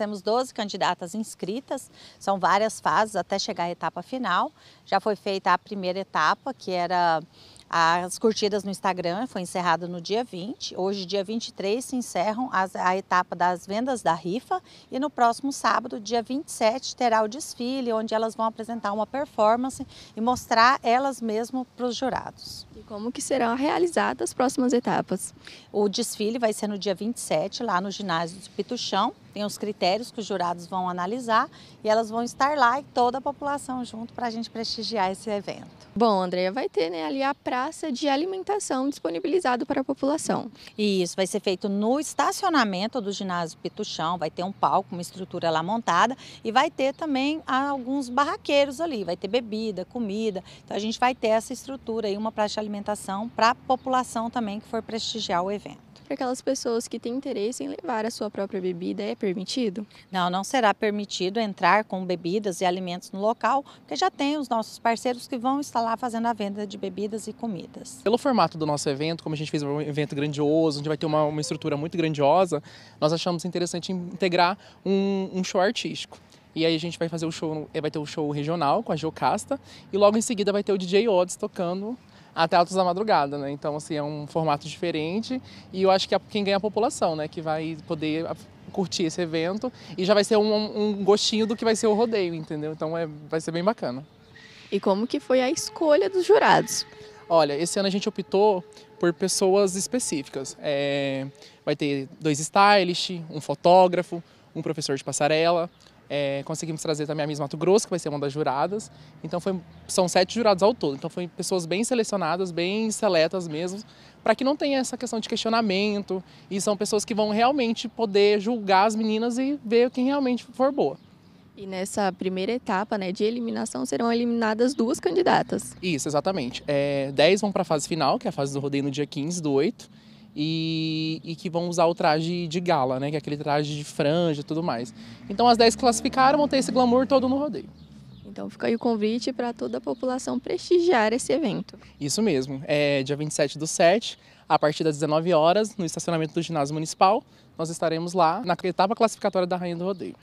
temos 12 candidatas inscritas, são várias fases até chegar à etapa final. Já foi feita a primeira etapa, que era as curtidas no Instagram foi encerrada no dia 20. Hoje, dia 23, se encerram as, a etapa das vendas da rifa. E no próximo sábado, dia 27, terá o desfile, onde elas vão apresentar uma performance e mostrar elas mesmas para os jurados. E como que serão realizadas as próximas etapas? O desfile vai ser no dia 27, lá no ginásio do Pituchão. Tem os critérios que os jurados vão analisar e elas vão estar lá e toda a população junto para a gente prestigiar esse evento. Bom, Andréia, vai ter né, ali a praça de alimentação disponibilizado para a população. E isso vai ser feito no estacionamento do ginásio Pituchão, vai ter um palco, uma estrutura lá montada e vai ter também alguns barraqueiros ali, vai ter bebida, comida. Então a gente vai ter essa estrutura aí, uma praça de alimentação para a população também que for prestigiar o evento para aquelas pessoas que têm interesse em levar a sua própria bebida, é permitido? Não, não será permitido entrar com bebidas e alimentos no local, porque já tem os nossos parceiros que vão estar lá fazendo a venda de bebidas e comidas. Pelo formato do nosso evento, como a gente fez um evento grandioso, onde vai ter uma, uma estrutura muito grandiosa, nós achamos interessante integrar um, um show artístico. E aí a gente vai fazer o show, vai ter o show regional com a Geocasta e logo em seguida vai ter o DJ Odds tocando até altos da madrugada, né? Então, assim, é um formato diferente e eu acho que é quem ganha a população, né? Que vai poder curtir esse evento e já vai ser um, um gostinho do que vai ser o rodeio, entendeu? Então, é, vai ser bem bacana. E como que foi a escolha dos jurados? Olha, esse ano a gente optou por pessoas específicas. É, vai ter dois stylists, um fotógrafo, um professor de passarela, é, conseguimos trazer também a Miss Mato Grosso, que vai ser uma das juradas. Então foi, são sete jurados ao todo. Então foi pessoas bem selecionadas, bem seletas mesmo, para que não tenha essa questão de questionamento. E são pessoas que vão realmente poder julgar as meninas e ver quem realmente for boa. E nessa primeira etapa né, de eliminação serão eliminadas duas candidatas. Isso, exatamente. É, dez vão para a fase final, que é a fase do rodeio no dia 15 do 8 e, e, que vão usar o traje de gala, né? Que é aquele traje de franja e tudo mais. Então as 10 classificaram vão ter esse glamour todo no rodeio. Então fica aí o convite para toda a população prestigiar esse evento. Isso mesmo. É dia 27 do 7, a partir das 19 horas, no estacionamento do ginásio municipal, nós estaremos lá na etapa classificatória da Rainha do Rodeio.